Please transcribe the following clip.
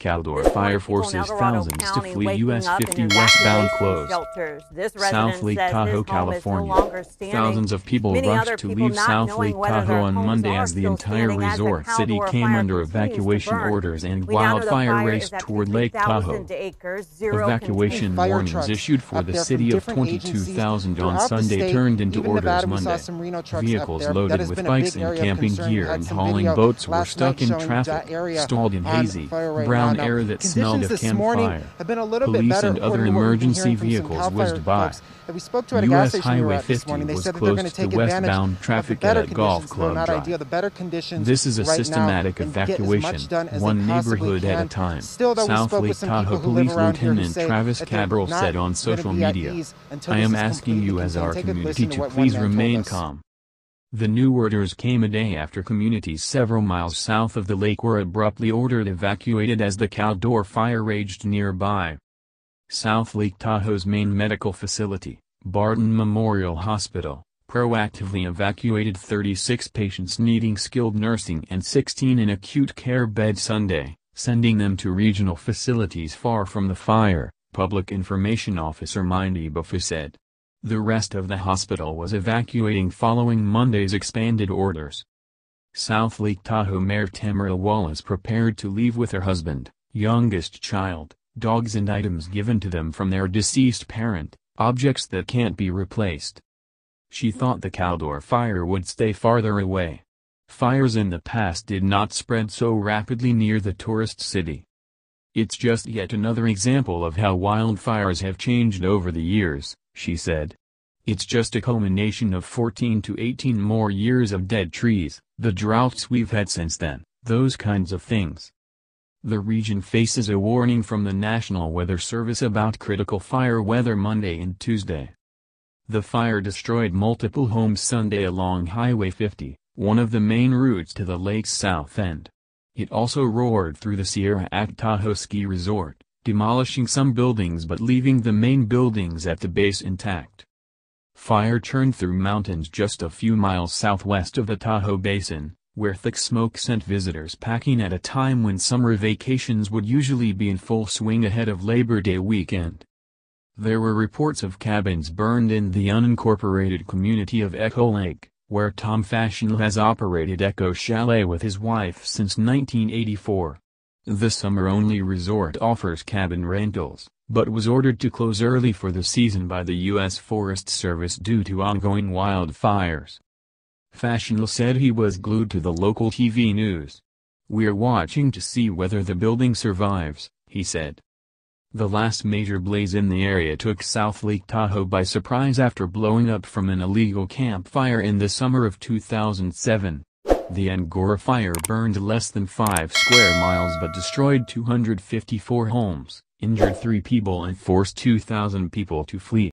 Caldor fire forces thousands to flee US 50 westbound closed. South Lake Tahoe, California. Thousands of people rushed to leave South Lake Tahoe on Monday as the entire resort city came under evacuation orders and wildfire raced toward Lake Tahoe. Evacuation warnings issued for the city of 22,000 on Sunday turned into orders Monday. Vehicles loaded with bikes and camping gear and hauling boats were stuck in traffic, stalled in hazy, brown brown air that smelled of campfire. Police and other emergency vehicles whizzed by. U.S. Highway 50 was closed to westbound traffic at a golf club drive. This is a systematic evacuation, one neighborhood at a time. South Lake Tahoe Police Lieutenant Travis Cabral said on social media, I am asking you as our community to please remain calm. The new orders came a day after communities several miles south of the lake were abruptly ordered evacuated as the Caldor fire raged nearby. South Lake Tahoe's main medical facility, Barton Memorial Hospital, proactively evacuated 36 patients needing skilled nursing and 16 in acute care bed Sunday, sending them to regional facilities far from the fire, Public Information Officer Mindy Buffa said. The rest of the hospital was evacuating following Monday's expanded orders. South Lake Tahoe Mayor Tamara Wallace prepared to leave with her husband, youngest child, dogs and items given to them from their deceased parent, objects that can't be replaced. She thought the Caldor fire would stay farther away. Fires in the past did not spread so rapidly near the tourist city. It's just yet another example of how wildfires have changed over the years, she said. It's just a culmination of 14 to 18 more years of dead trees, the droughts we've had since then, those kinds of things. The region faces a warning from the National Weather Service about critical fire weather Monday and Tuesday. The fire destroyed multiple homes Sunday along Highway 50, one of the main routes to the lake's south end. It also roared through the Sierra at Tahoe Ski Resort demolishing some buildings but leaving the main buildings at the base intact. Fire churned through mountains just a few miles southwest of the Tahoe Basin, where thick smoke sent visitors packing at a time when summer vacations would usually be in full swing ahead of Labor Day weekend. There were reports of cabins burned in the unincorporated community of Echo Lake, where Tom Faschingle has operated Echo Chalet with his wife since 1984. The summer-only resort offers cabin rentals, but was ordered to close early for the season by the U.S. Forest Service due to ongoing wildfires. Faschingle said he was glued to the local TV news. We're watching to see whether the building survives, he said. The last major blaze in the area took South Lake Tahoe by surprise after blowing up from an illegal campfire in the summer of 2007. The Angora fire burned less than 5 square miles but destroyed 254 homes, injured 3 people and forced 2,000 people to flee.